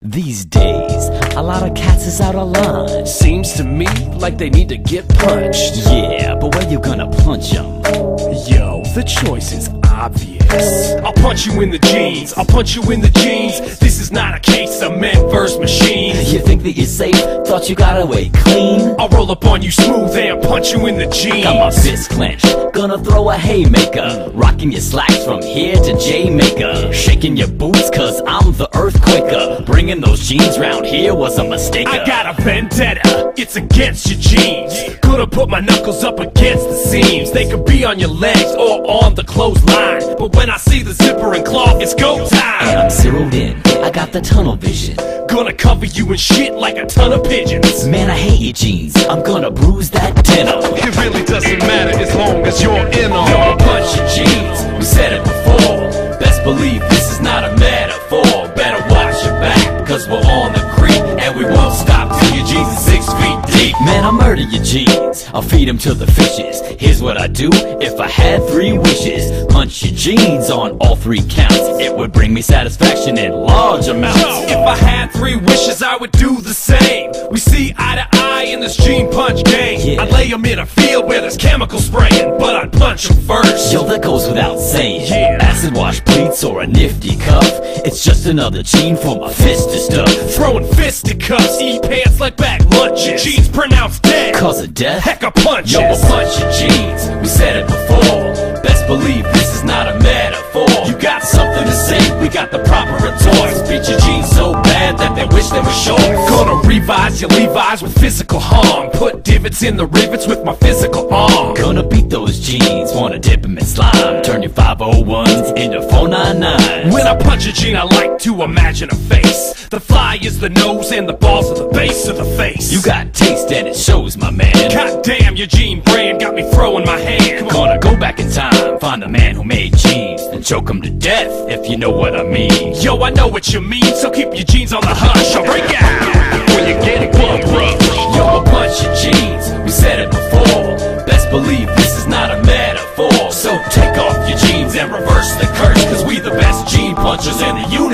These days, a lot of cats is out of line. Seems to me like they need to get punched. Yeah, but where you gonna punch 'em? Yo, the choice is obvious. I'll punch you in the jeans. I'll punch you in the jeans. This is not a case of men versus machine. You think that you're safe? Thought you got away clean? I'll roll up on you smooth and punch you in the jeans. Got my fist clenched, gonna throw a haymaker. Rocking your slacks from here to Jamaica. Shaking your boots, cause I'm the earthquaker. Bringing those jeans round here was a mistake. I got a vendetta, it's against your jeans. Gonna put my knuckles up against the seams. They could be on your legs or on the clothesline. But when I see the zipper and cloth, it's go time. Got the tunnel vision. Gonna cover you in shit like a ton of pigeons. Man, I hate your jeans, I'm gonna bruise that denim. It really doesn't matter as long as you're in on. a bunch of jeans, we said it before. Best believe this is not a metaphor. Better watch your back, cause we're on the creep. And we won't stop till your jeans are six feet deep. Man, I murder your jeans, I'll feed them to the fishes. Here's what I do if I had three wishes. Punch your jeans on all three counts. It would bring me satisfaction in large amounts. Yo, if I had three wishes, I would do the same. We see eye to eye in this jean punch game. Yeah. I'd lay 'em in a field where there's chemical spraying, but I'd punch 'em first. Yo, that goes without saying. Yeah. Acid wash pleats or a nifty cuff. It's just another jean for my fist to stuff. Throwing fisticuffs, eat pants like back lunches. Jeans pronounced dead. Cause of death? Heck, a punch. Yo, a bunch of jeans, we said it before. Best believe this is not a metaphor. You got something to say, we got the proper retorts. Beat your jeans so that they wish they were short. Gonna revise your Levi's with physical harm. Put divots in the rivets with my physical arm. Gonna beat those jeans, wanna dip dip 'em in slime. Turn your 501s into 499. When I punch a jean, I like to imagine a face. The fly is the nose and the balls are the base of the face. You got taste and it shows, my man. God damn, your jean brand got me throwing my hand. Gonna go back in time, find the man who made jeans, and choke him to death, if you know what I mean. Yo, I know what you mean, so keep your jeans on the hush. I'll break out when you're getting bum rush. Yo, a bunch of jeans, we said it before. Best believe this is not a metaphor. So take off your jeans and reverse the curse, cause we the best jean punchers in the universe.